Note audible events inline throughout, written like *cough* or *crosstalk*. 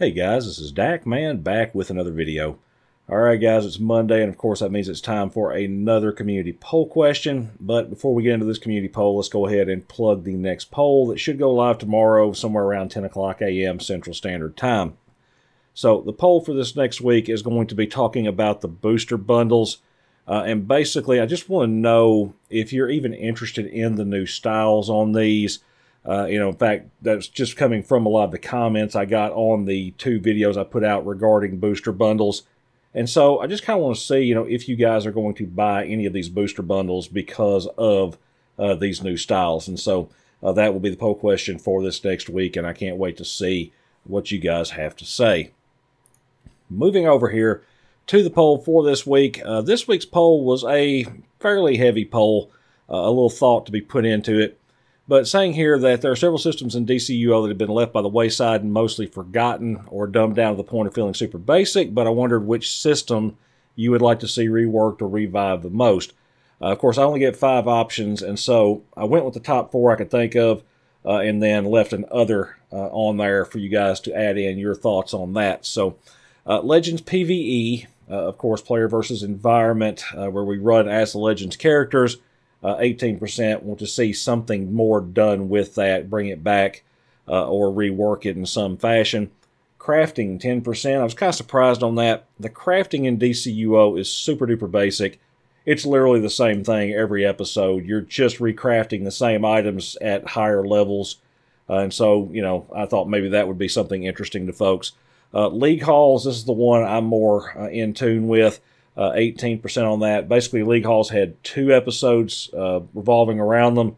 Hey guys, this is Dack Man back with another video. Alright guys, it's Monday and of course that means it's time for another community poll question. But before we get into this community poll, let's go ahead and plug the next poll that should go live tomorrow somewhere around 10 o'clock a.m. Central Standard Time. So the poll for this next week is going to be talking about the booster bundles. Uh, and basically, I just want to know if you're even interested in the new styles on these. Uh, you know, in fact, that's just coming from a lot of the comments I got on the two videos I put out regarding booster bundles. And so I just kind of want to see, you know, if you guys are going to buy any of these booster bundles because of uh, these new styles. And so uh, that will be the poll question for this next week, and I can't wait to see what you guys have to say. Moving over here to the poll for this week. Uh, this week's poll was a fairly heavy poll, uh, a little thought to be put into it. But saying here that there are several systems in DCUO that have been left by the wayside and mostly forgotten or dumbed down to the point of feeling super basic, but I wondered which system you would like to see reworked or revived the most. Uh, of course, I only get five options, and so I went with the top four I could think of, uh, and then left an other uh, on there for you guys to add in your thoughts on that. So, uh, Legends PVE, uh, of course, player versus environment, uh, where we run as the Legends characters. 18% uh, want to see something more done with that, bring it back uh, or rework it in some fashion. Crafting 10%. I was kind of surprised on that. The crafting in DCUO is super duper basic. It's literally the same thing every episode. You're just recrafting the same items at higher levels. Uh, and so, you know, I thought maybe that would be something interesting to folks. Uh, League Halls, this is the one I'm more uh, in tune with uh, 18% on that. Basically, League Halls had two episodes uh, revolving around them,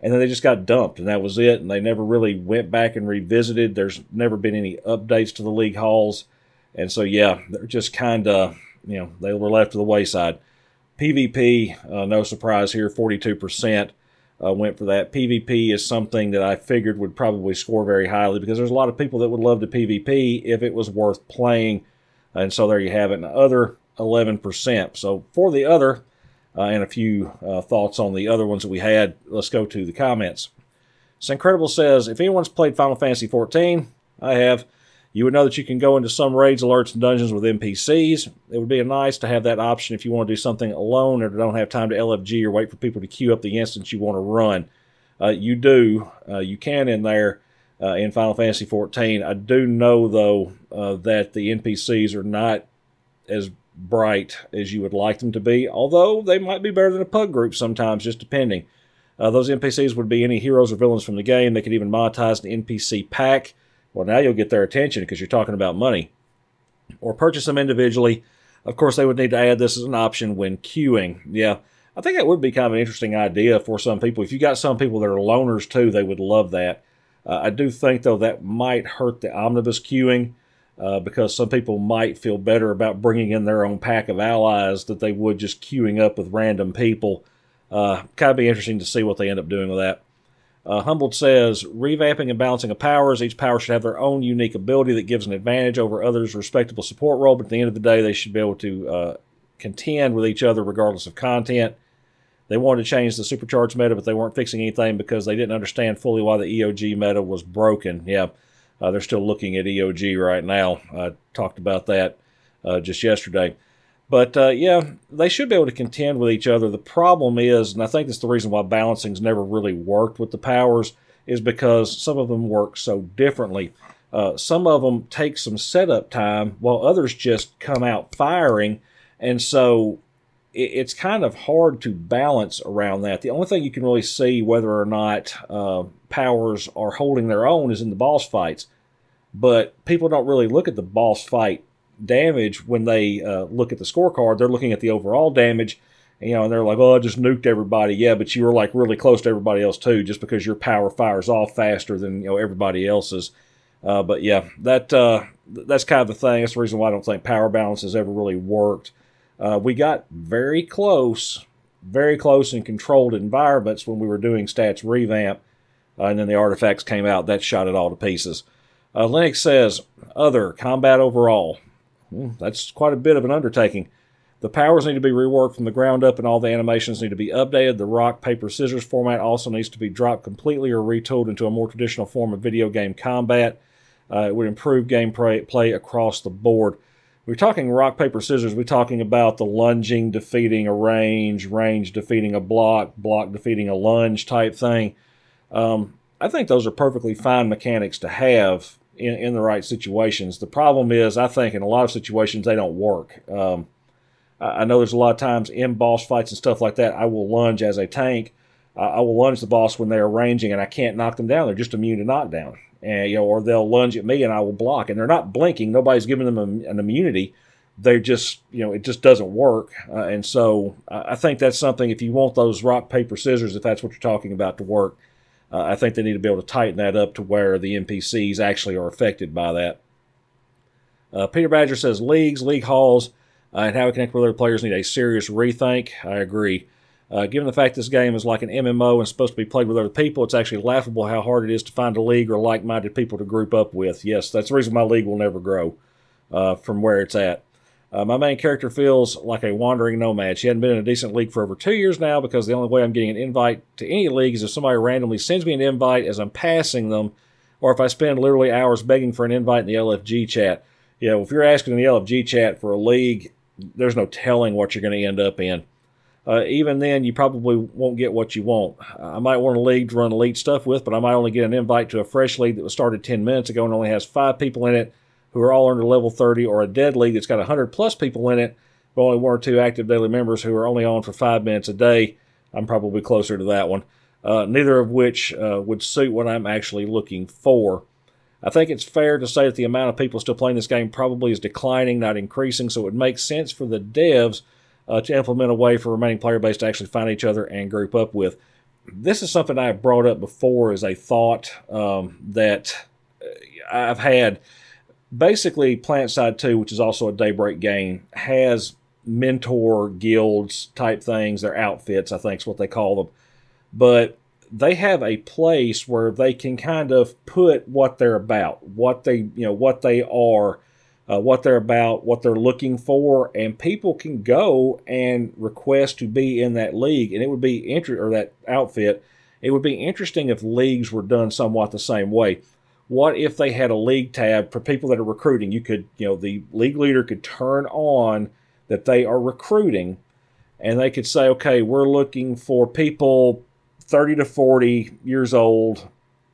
and then they just got dumped, and that was it. And they never really went back and revisited. There's never been any updates to the League Halls, and so yeah, they're just kind of you know they were left to the wayside. PvP, uh, no surprise here, 42%. Uh, went for that. PvP is something that I figured would probably score very highly because there's a lot of people that would love to PvP if it was worth playing. And so there you have it. And other 11%. So for the other, uh, and a few uh, thoughts on the other ones that we had, let's go to the comments. Syncredible says, if anyone's played Final Fantasy XIV, I have, you would know that you can go into some raids, alerts, and dungeons with NPCs. It would be nice to have that option if you want to do something alone or don't have time to LFG or wait for people to queue up the instance you want to run. Uh, you do. Uh, you can in there uh, in Final Fantasy XIV. I do know, though, uh, that the NPCs are not as bright as you would like them to be, although they might be better than a pug group sometimes, just depending. Uh, those NPCs would be any heroes or villains from the game. They could even monetize an NPC pack. Well, now you'll get their attention because you're talking about money. Or purchase them individually. Of course, they would need to add this as an option when queuing. Yeah, I think that would be kind of an interesting idea for some people. If you got some people that are loners too, they would love that. Uh, I do think, though, that might hurt the omnibus queuing uh, because some people might feel better about bringing in their own pack of allies that they would just queuing up with random people. Uh, kind of be interesting to see what they end up doing with that. Uh, Humbled says, revamping and balancing of powers. Each power should have their own unique ability that gives an advantage over others' respectable support role, but at the end of the day, they should be able to uh, contend with each other regardless of content. They wanted to change the supercharged meta, but they weren't fixing anything because they didn't understand fully why the EOG meta was broken. Yeah, uh, they're still looking at EOG right now. I talked about that uh, just yesterday. But uh, yeah, they should be able to contend with each other. The problem is, and I think that's the reason why balancing's never really worked with the powers, is because some of them work so differently. Uh, some of them take some setup time, while others just come out firing. And so it's kind of hard to balance around that. The only thing you can really see whether or not uh, powers are holding their own is in the boss fights. But people don't really look at the boss fight damage when they uh, look at the scorecard. They're looking at the overall damage, you know, and they're like, "Oh, I just nuked everybody." Yeah, but you were like really close to everybody else too, just because your power fires off faster than you know everybody else's. Uh, but yeah, that uh, that's kind of the thing. That's the reason why I don't think power balance has ever really worked uh, we got very close, very close in controlled environments when we were doing stats revamp, uh, and then the artifacts came out. That shot it all to pieces. Uh, Linux says, other, combat overall. Hmm, that's quite a bit of an undertaking. The powers need to be reworked from the ground up and all the animations need to be updated. The rock, paper, scissors format also needs to be dropped completely or retooled into a more traditional form of video game combat. Uh, it would improve game play, play across the board. We're talking rock, paper, scissors. We're talking about the lunging defeating a range, range defeating a block, block defeating a lunge type thing. Um, I think those are perfectly fine mechanics to have in, in the right situations. The problem is, I think in a lot of situations they don't work. Um, I know there's a lot of times in boss fights and stuff like that, I will lunge as a tank. Uh, I will lunge the boss when they're ranging and I can't knock them down. They're just immune to knockdown. And, you know, or they'll lunge at me and I will block. And they're not blinking. Nobody's giving them an immunity. They're just, you know, it just doesn't work. Uh, and so I think that's something, if you want those rock, paper, scissors, if that's what you're talking about to work, uh, I think they need to be able to tighten that up to where the NPCs actually are affected by that. Uh, Peter Badger says leagues, league halls, uh, and how we connect with other players need a serious rethink. I agree. Uh, given the fact this game is like an MMO and supposed to be played with other people, it's actually laughable how hard it is to find a league or like minded people to group up with. Yes, that's the reason my league will never grow uh, from where it's at. Uh, my main character feels like a wandering nomad. She hadn't been in a decent league for over two years now because the only way I'm getting an invite to any league is if somebody randomly sends me an invite as I'm passing them, or if I spend literally hours begging for an invite in the LFG chat. Know, if you're asking in the LFG chat for a league, there's no telling what you're going to end up in. Uh, even then, you probably won't get what you want. I might want a league to run elite stuff with, but I might only get an invite to a fresh league that was started 10 minutes ago and only has five people in it who are all under level 30, or a dead league that's got 100 plus people in it, but only one or two active daily members who are only on for five minutes a day. I'm probably closer to that one. Uh, neither of which uh, would suit what I'm actually looking for. I think it's fair to say that the amount of people still playing this game probably is declining, not increasing, so it would make sense for the devs uh, to implement a way for remaining player base to actually find each other and group up with. This is something I brought up before as a thought um, that uh, I've had basically PlanetSide 2, which is also a Daybreak game, has mentor guilds type things. They're outfits, I think is what they call them. But they have a place where they can kind of put what they're about, what they, you know, what they are, uh, what they're about, what they're looking for, and people can go and request to be in that league, and it would be inter- or that outfit. It would be interesting if leagues were done somewhat the same way. What if they had a league tab for people that are recruiting? You could, you know, the league leader could turn on that they are recruiting and they could say, okay, we're looking for people 30 to 40 years old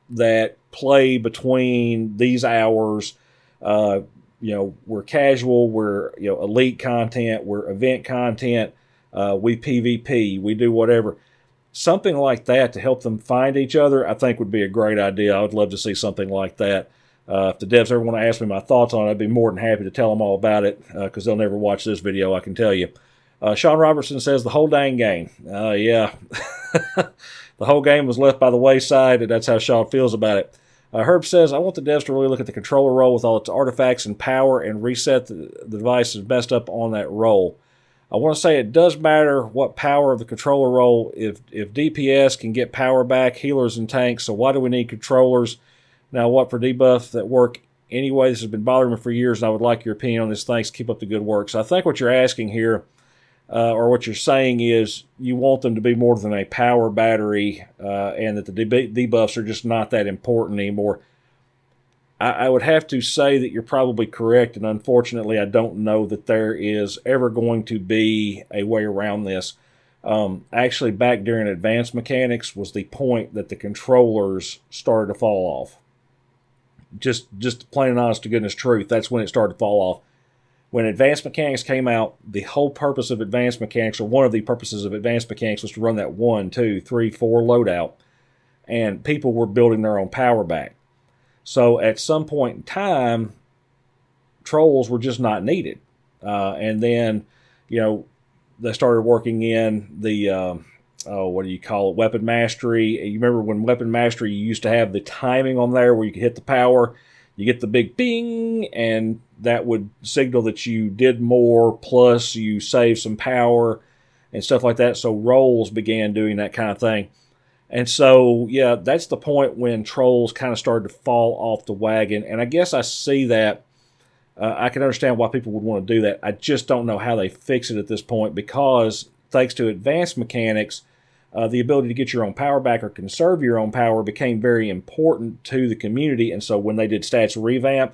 that play between these hours. Uh, you know, we're casual, we're, you know, elite content, we're event content, uh, we PvP, we do whatever something like that to help them find each other, I think would be a great idea. I would love to see something like that. Uh, if the devs ever want to ask me my thoughts on it, I'd be more than happy to tell them all about it because uh, they'll never watch this video, I can tell you. Uh, Sean Robertson says the whole dang game. Uh, yeah, *laughs* the whole game was left by the wayside, and that's how Sean feels about it. Uh, Herb says, I want the devs to really look at the controller role with all its artifacts and power and reset the, the device is messed up on that role. I want to say it does matter what power of the controller role. If if DPS can get power back, healers and tanks. So why do we need controllers? Now, what for debuff that work anyway? This has been bothering me for years, and I would like your opinion on this. Thanks. Keep up the good work. So I think what you're asking here, uh, or what you're saying is, you want them to be more than a power battery, uh, and that the debuffs are just not that important anymore. I, I would have to say that you're probably correct, and unfortunately, I don't know that there is ever going to be a way around this. Um, actually, back during advanced mechanics was the point that the controllers started to fall off. Just, just plain and honest to goodness truth, that's when it started to fall off. When advanced mechanics came out, the whole purpose of advanced mechanics, or one of the purposes of advanced mechanics, was to run that one, two, three, four loadout, and people were building their own power back. So at some point in time, trolls were just not needed. Uh, and then, you know, they started working in the, uh, oh, what do you call it, weapon mastery. You remember when weapon mastery, you used to have the timing on there where you could hit the power, you get the big bing, and that would signal that you did more, plus you save some power and stuff like that. So rolls began doing that kind of thing. And so, yeah, that's the point when trolls kind of started to fall off the wagon. And I guess I see that. Uh, I can understand why people would want to do that. I just don't know how they fix it at this point because, thanks to advanced mechanics, uh, the ability to get your own power back or conserve your own power became very important to the community. And so when they did stats revamp,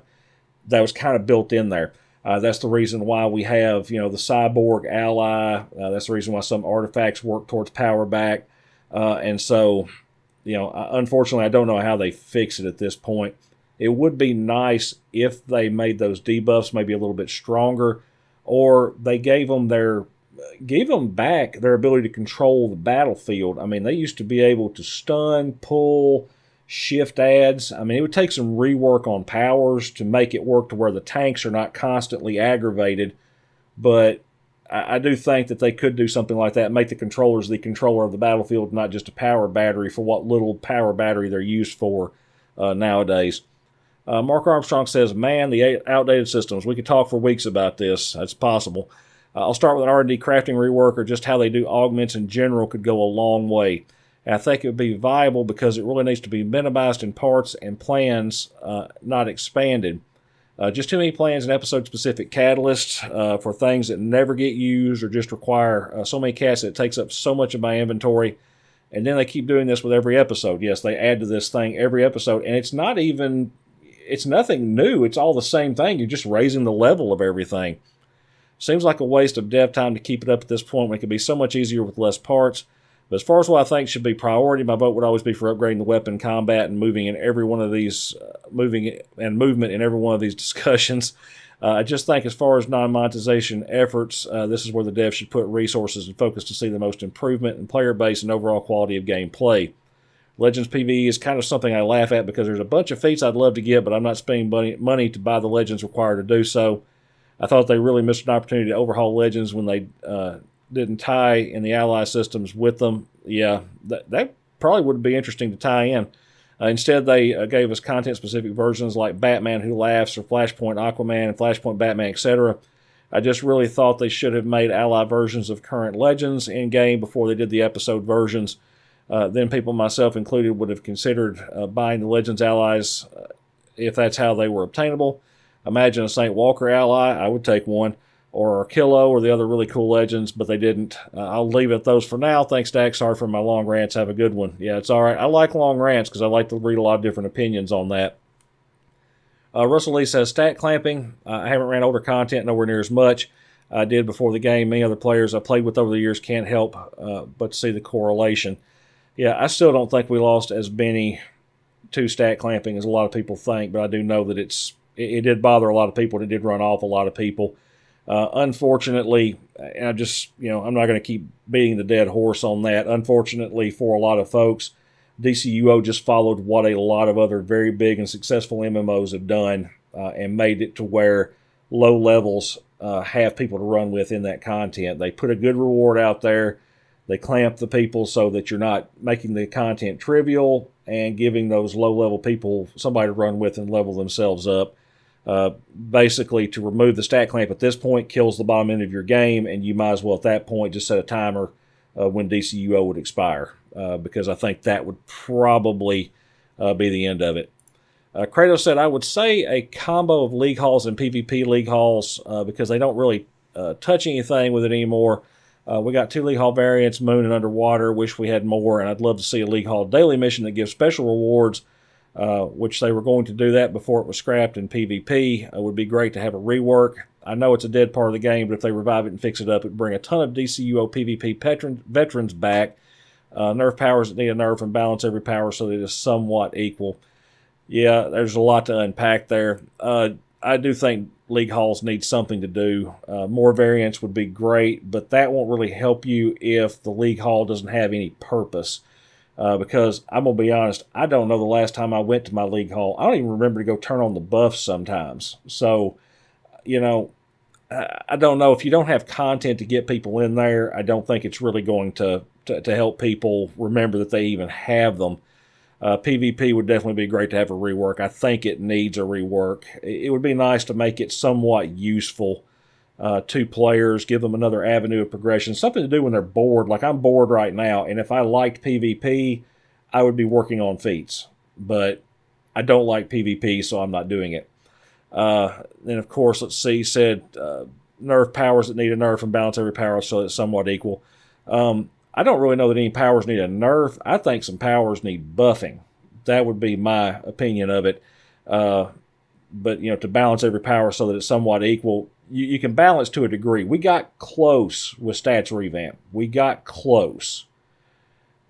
that was kind of built in there. Uh, that's the reason why we have, you know, the cyborg ally. Uh, that's the reason why some artifacts work towards power back. Uh, and so, you know, unfortunately, I don't know how they fix it at this point. It would be nice if they made those debuffs maybe a little bit stronger, or they gave them their gave them back their ability to control the battlefield. I mean, they used to be able to stun, pull, shift adds. I mean, it would take some rework on powers to make it work to where the tanks are not constantly aggravated. But I, I do think that they could do something like that, make the controllers the controller of the battlefield, not just a power battery for what little power battery they're used for uh, nowadays. Uh, Mark Armstrong says, "Man, the outdated systems. We could talk for weeks about this. That's possible. Uh, I'll start with an R&D crafting rework or just how they do augments in general could go a long way. And I think it would be viable because it really needs to be minimized in parts and plans, uh, not expanded. Uh, just too many plans and episode-specific catalysts uh, for things that never get used or just require uh, so many cats that it takes up so much of my inventory. And then they keep doing this with every episode. Yes, they add to this thing every episode, and it's not even, it's nothing new. It's all the same thing. You're just raising the level of everything. Seems like a waste of dev time to keep it up at this point when it could be so much easier with less parts. But as far as what I think should be priority, my vote would always be for upgrading the weapon combat and moving in every one of these, uh, moving and movement in every one of these *laughs* discussions. Uh, I just think as far as non-monetization efforts, uh, this is where the dev should put resources and focus to see the most improvement in player base and overall quality of gameplay. Legends PvE is kind of something I laugh at because there's a bunch of feats I'd love to get, but I'm not spending money, money to buy the Legends required to do so. I thought they really missed an opportunity to overhaul Legends when they uh, didn't tie in the ally systems with them. Yeah, that, that probably would be interesting to tie in. Uh, instead, they uh, gave us content specific versions like Batman Who Laughs or Flashpoint Aquaman and Flashpoint Batman, etc. I just really thought they should have made ally versions of current Legends in game before they did the episode versions. Uh, then people, myself included, would have considered uh, buying the Legends allies uh, if that's how they were obtainable. Imagine a St. Walker ally. I would take one. Or Kilo or the other really cool legends, but they didn't. Uh, I'll leave it at those for now. Thanks, Dack. Sorry for my long rants. Have a good one. Yeah, it's all right. I like long rants because I like to read a lot of different opinions on that. Uh, Russell Lee says stat clamping. Uh, I haven't ran older content nowhere near as much I did before the game. Many other players I played with over the years can't help uh, but see the correlation. Yeah, I still don't think we lost as many to stat clamping as a lot of people think, but I do know that it's it, it did bother a lot of people. It did run off a lot of people. Uh, unfortunately, I just, you know, I'm not going to keep beating the dead horse on that. Unfortunately, for a lot of folks, DCUO just followed what a lot of other very big and successful MMOs have done uh, and made it to where low levels uh, have people to run with in that content. They put a good reward out there. They clamp the people so that you're not making the content trivial and giving those low level people somebody to run with and level themselves up. Uh, basically, to remove the stat clamp at this point kills the bottom end of your game, and you might as well at that point just set a timer uh, when DCUO would expire, uh, because I think that would probably uh, be the end of it. Uh, Kratos said, I would say a combo of League Halls and PvP League Halls uh, because they don't really touch anything with it anymore. we got two League Hall variants, Moon and Underwater. Wish we had more, and I'd love to see a League Hall daily mission that gives special rewards uh, which they were going to do that before it was scrapped in PvP. It would be great to have a rework. I know it's a dead part of the game, but if they revive it and fix it up, it would bring a ton of DCUO PvP veteran, veterans back. Uh, nerf powers that need a nerf and balance every power so that it is somewhat equal. Yeah, there's a lot to unpack there. Uh, I do think league halls need something to do. Uh, more variants would be great, but that won't really help you if the league hall doesn't have any purpose. Uh, because I'm gonna be honest, I don't know the last time I went to my league hall. I don't even remember to go turn on the buffs sometimes. So, you know, I don't know if you don't have content to get people in there. I don't think it's really going to to, to help people remember that they even have them. Uh, PvP would definitely be great to have a rework. I think it needs a rework. It would be nice to make it somewhat useful uh, to players, give them another avenue of progression, something to do when they're bored. Like I'm bored right now, and if I liked PvP, I would be working on feats, but I don't like PvP, so I'm not doing it. Uh, then, of course, let's see, said uh, nerf powers that need a nerf and balance every power so it's somewhat equal. Um, I don't really know that any powers need a nerf. I think some powers need buffing. That would be my opinion of it. Uh, but you know, to balance every power so that it's somewhat equal, you, you can balance to a degree. We got close with stats revamp. We got close,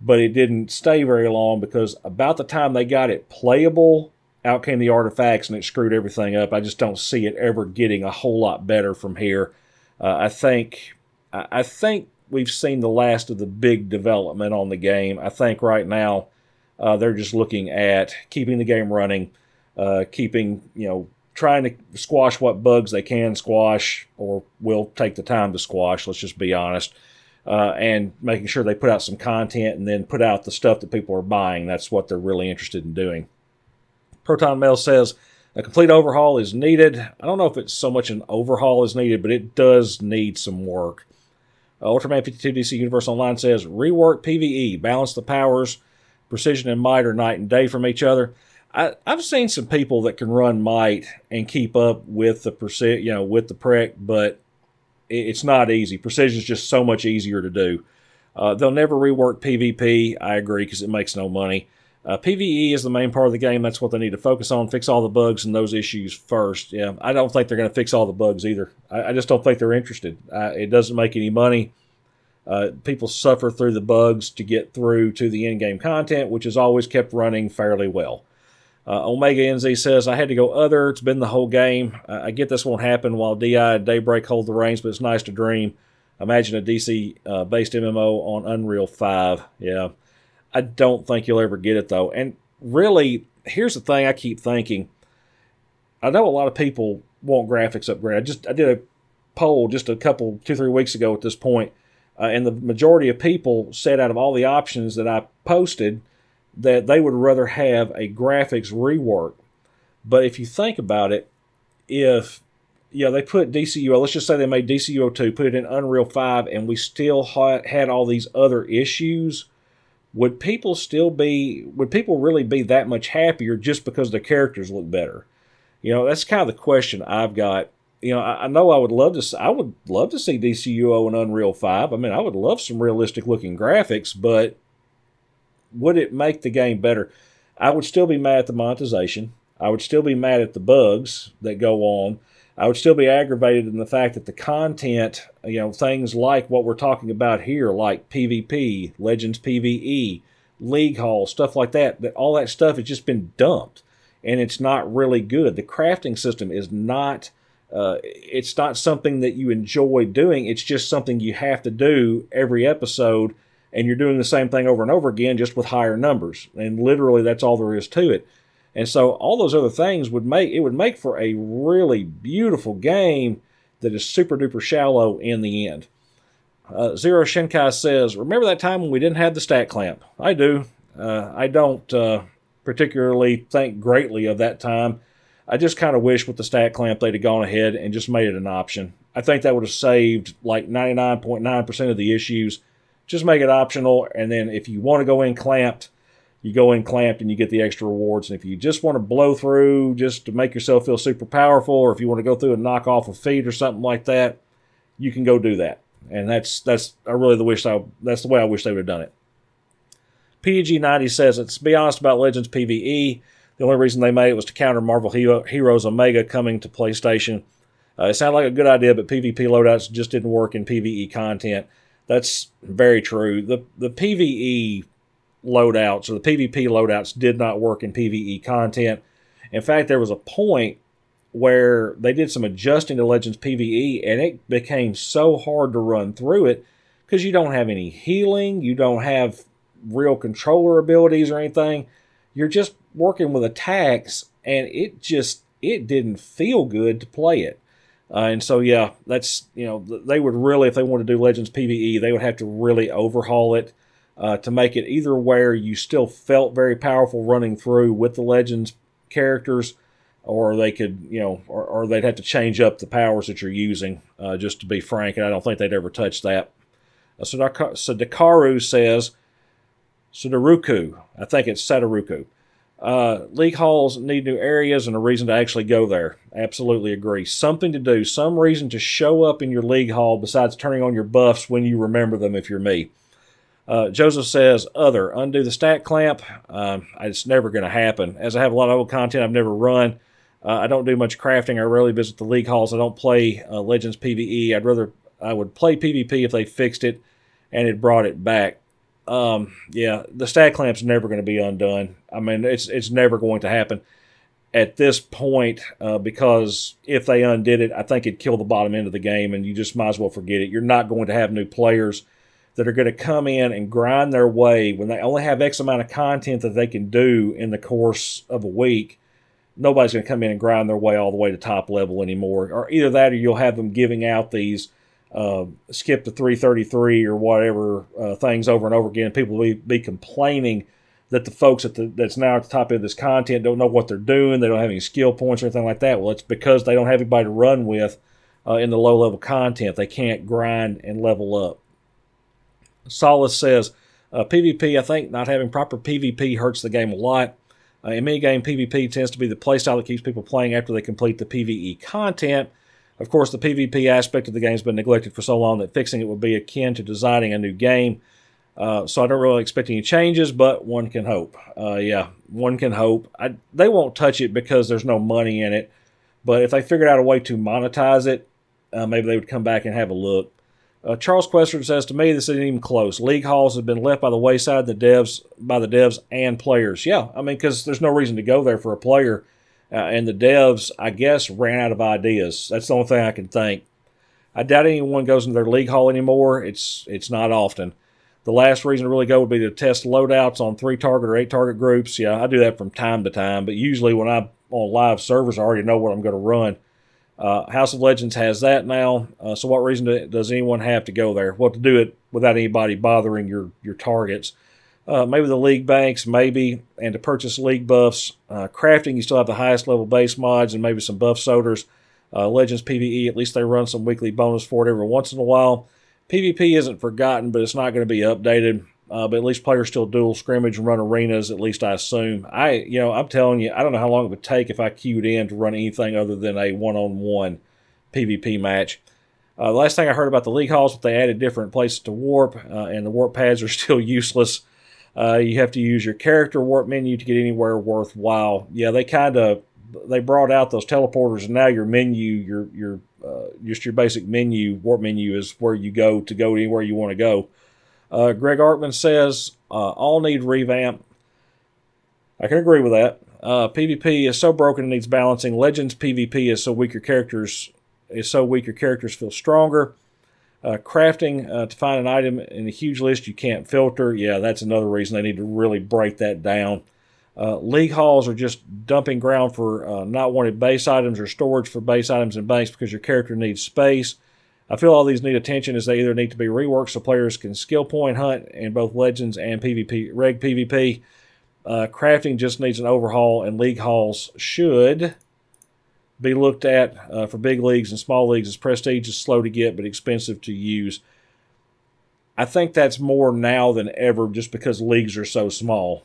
but it didn't stay very long because about the time they got it playable, out came the artifacts and it screwed everything up. I just don't see it ever getting a whole lot better from here. Uh, I think I think we've seen the last of the big development on the game. I think right now uh, they're just looking at keeping the game running, uh, keeping you know trying to squash what bugs they can squash or will take the time to squash. Let's just be honest. Uh, and making sure they put out some content and then put out the stuff that people are buying. That's what they're really interested in doing. Proton Mail says a complete overhaul is needed. I don't know if it's so much an overhaul is needed, but it does need some work. Uh, Ultraman 52 DC Universe Online says rework PVE, balance the powers, precision and might are night and day from each other. I, have seen some people that can run might and keep up with the preci- you know, with the prec, but it's not easy. Precision is just so much easier to do. Uh, they'll never rework PvP. I agree because it makes no money. Uh, PVE is the main part of the game. That's what they need to focus on. Fix all the bugs and those issues first. Yeah, I don't think they're going to fix all the bugs either. I, I just don't think they're interested. Uh, it doesn't make any money. Uh, people suffer through the bugs to get through to the in-game content, which is always kept running fairly well. Uh, Omega NZ says, I had to go other. It's been the whole game. Uh, I get this won't happen while DI and Daybreak hold the reins, but it's nice to dream. Imagine a DC-based uh, MMO on Unreal 5. Yeah. I don't think you'll ever get it though. And really, here's the thing I keep thinking. I know a lot of people want graphics upgrade. I just I did a poll just a couple two three weeks ago at this point, uh, and the majority of people said out of all the options that I posted that they would rather have a graphics rework. But if you think about it, if yeah, they put DCUO. Let's just say they made DCUO two, put it in Unreal five, and we still had all these other issues would people still be would people really be that much happier just because the characters look better you know that's kind of the question i've got you know i, I know i would love to i would love to see dcuo and unreal 5 i mean i would love some realistic looking graphics but would it make the game better i would still be mad at the monetization i would still be mad at the bugs that go on I would still be aggravated in the fact that the content, you know, things like what we're talking about here, like PvP, Legends PvE, League Hall, stuff like that, that all that stuff has just been dumped and it's not really good. The crafting system is not uh, it's not something that you enjoy doing. It's just something you have to do every episode, and you're doing the same thing over and over again, just with higher numbers. And literally, that's all there is to it. And so all those other things would make it would make for a really beautiful game that is super duper shallow in the end. Uh, Zero Shinkai says, "Remember that time when we didn't have the stat clamp?" I do. Uh, I don't uh, particularly think greatly of that time. I just kind of wish with the stat clamp they'd have gone ahead and just made it an option. I think that would have saved like 99.9% of the issues. Just make it optional, and then if you want to go in clamped, you go in clamped and you get the extra rewards. And if you just want to blow through just to make yourself feel super powerful, or if you want to go through and knock off a feat or something like that, you can go do that. And that's that's I really the wish I that's the way I wish they would have done it. PG90 says it's be honest about Legends PVE. The only reason they made it was to counter Marvel Hero, Heroes Omega coming to PlayStation. Uh, it sounded like a good idea, but PvP loadouts just didn't work in PvE content. That's very true. The the PvE loadouts or the PvP loadouts did not work in PvE content. In fact, there was a point where they did some adjusting to Legends PvE and it became so hard to run through it because you don't have any healing, you don't have real controller abilities or anything. You're just working with attacks and it just it didn't feel good to play it. Uh, and so, yeah, that's, you know, they would really, if they want to do Legends PvE, they would have to really overhaul it uh, to make it either where you still felt very powerful running through with the Legends characters, or they could, you know, or, or they'd have to change up the powers that you're using, uh, just to be frank, and I don't think they'd ever touch that. Uh, so, Dakaru says, Sudaruku, I think it's Sadaruku. Uh, league halls need new areas and a reason to actually go there. Absolutely agree. Something to do, some reason to show up in your league hall besides turning on your buffs when you remember them if you're me. Uh, Joseph says, other, undo the stat clamp. Um, it's never going to happen. As I have a lot of old content I've never run, uh, I don't do much crafting. I rarely visit the league halls. I don't play uh, Legends PvE. I'd rather, I would play PvP if they fixed it and it brought it back. Um, yeah, the stat clamp's never going to be undone. I mean, it's it's never going to happen at this point uh, because if they undid it, I think it'd kill the bottom end of the game, and you just might as well forget it. You're not going to have new players that are going to come in and grind their way when they only have X amount of content that they can do in the course of a week. Nobody's going to come in and grind their way all the way to top level anymore. Or either that, or you'll have them giving out these uh, skip to 333 or whatever uh, things over and over again. People will be, be complaining that the folks at the, that's now at the top of this content don't know what they're doing. They don't have any skill points or anything like that. Well, it's because they don't have anybody to run with uh, in the low level content. They can't grind and level up. Solace says, uh, PvP, I think not having proper PvP hurts the game a lot. Uh, in many game, PvP tends to be the playstyle that keeps people playing after they complete the PvE content. Of course, the PvP aspect of the game has been neglected for so long that fixing it would be akin to designing a new game. Uh, so I don't really expect any changes, but one can hope. Uh, yeah, one can hope. I, they won't touch it because there's no money in it. But if they figured out a way to monetize it, uh, maybe they would come back and have a look. Uh, Charles Quester says to me, this isn't even close. League halls have been left by the wayside, the devs by the devs and players. Yeah, I mean, because there's no reason to go there for a player, uh, and the devs, I guess, ran out of ideas. That's the only thing I can think. I doubt anyone goes into their league hall anymore. It's it's not often. The last reason to really go would be to test loadouts on three target or eight target groups. Yeah, I do that from time to time, but usually when I'm on live servers, I already know what I'm going to run. Uh, House of Legends has that now. Uh, so what reason do, does anyone have to go there? Well, to do it without anybody bothering your your targets. Uh, maybe the league banks, maybe, and to purchase league buffs. Uh, crafting, you still have the highest level base mods and maybe some buff soders. Uh, Legends PvE, at least they run some weekly bonus for it every once in a while. PvP isn't forgotten, but it's not going to be updated. Uh, but at least players still duel scrimmage and run arenas. At least I assume. I, you know, I'm telling you, I don't know how long it would take if I queued in to run anything other than a one-on-one PvP match. Uh, the last thing I heard about the league halls, was they added different places to warp, uh, and the warp pads are *laughs* still useless. Uh, you have to use your character warp menu to get anywhere worthwhile. Yeah, they kind of they brought out those teleporters, and now your menu, your your uh, just your basic menu warp menu is where you go to go anywhere you want to go. Uh, Greg Artman says uh, all need revamp. I can agree with that. Uh, PvP is so broken it needs balancing. Legends PvP is so weak your characters is so weak your characters feel stronger. Uh, crafting uh, to find an item in a huge list you can't filter. Yeah, that's another reason they need to really break that down. Uh, league halls are just dumping ground for uh, not wanted base items or storage for base items and banks because your character needs space. I feel all these need attention as they either need to be reworked so players can skill point hunt in both Legends and PvP, Reg PvP. Uh, crafting just needs an overhaul, and league halls should be looked at uh, for big leagues and small leagues as prestige is slow to get but expensive to use. I think that's more now than ever just because leagues are so small.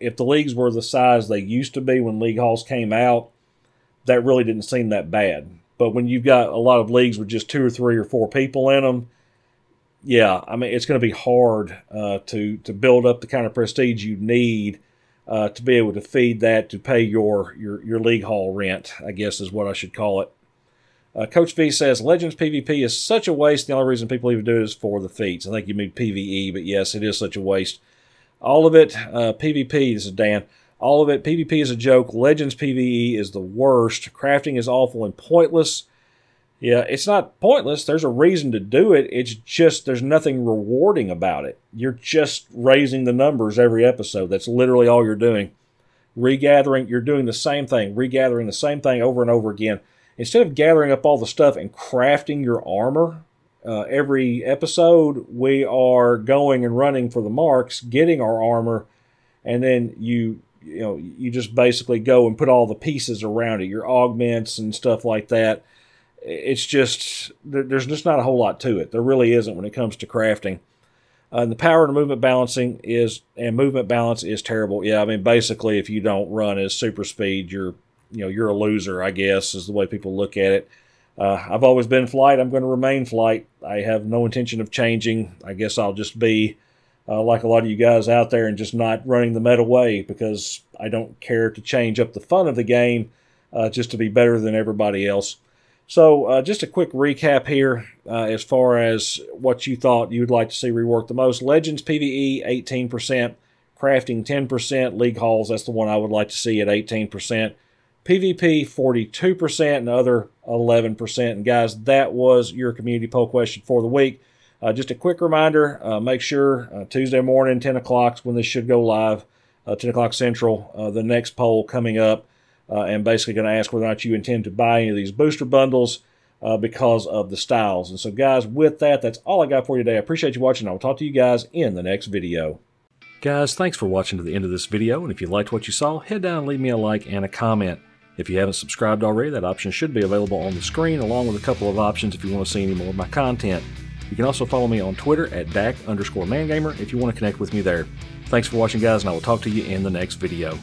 If the leagues were the size they used to be when league halls came out, that really didn't seem that bad. But when you've got a lot of leagues with just two or three or four people in them, yeah, I mean it's going to be hard uh, to to build up the kind of prestige you need uh, to be able to feed that to pay your your your league hall rent. I guess is what I should call it. Uh, Coach V says Legends PvP is such a waste. The only reason people even do it is for the feats. I think you mean PVE, but yes, it is such a waste. All of it, uh, PvP. This is Dan. All of it, PvP is a joke. Legends PvE is the worst. Crafting is awful and pointless. Yeah, it's not pointless. There's a reason to do it. It's just there's nothing rewarding about it. You're just raising the numbers every episode. That's literally all you're doing. Regathering, you're doing the same thing, regathering the same thing over and over again. Instead of gathering up all the stuff and crafting your armor uh, every episode, we are going and running for the marks, getting our armor, and then you you know you just basically go and put all the pieces around it, your augments and stuff like that. It's just there's just not a whole lot to it. There really isn't when it comes to crafting. Uh, the power and movement balancing is and movement balance is terrible. Yeah, I mean basically if you don't run as super speed, you're you know you're a loser. I guess is the way people look at it. Uh, I've always been flight. I'm going to remain flight. I have no intention of changing. I guess I'll just be uh, like a lot of you guys out there and just not running the meta way because I don't care to change up the fun of the game uh, just to be better than everybody else. So, uh, just a quick recap here uh, as far as what you thought you would like to see reworked the most. Legends PvE 18%, Crafting 10%, League Halls, that's the one I would like to see at 18%. PvP 42% and other 11%. And guys, that was your community poll question for the week. Uh, just a quick reminder uh, make sure uh, Tuesday morning, 10 o'clock, when this should go live, uh, 10 o'clock Central, the next poll coming up uh, and basically going to ask whether or not you intend to buy any of these booster bundles uh, because of the styles. And so, guys, with that, that's all I got for you today. I appreciate you watching. I will talk to you guys in the next video. Guys, thanks for watching to the end of this video. And if you liked what you saw, head down and leave me a like and a comment. If you haven't subscribed already, that option should be available on the screen, along with a couple of options if you want to see any more of my content. You can also follow me on Twitter at Dack underscore mangamer if you want to connect with me there. Thanks for watching, guys, and I will talk to you in the next video.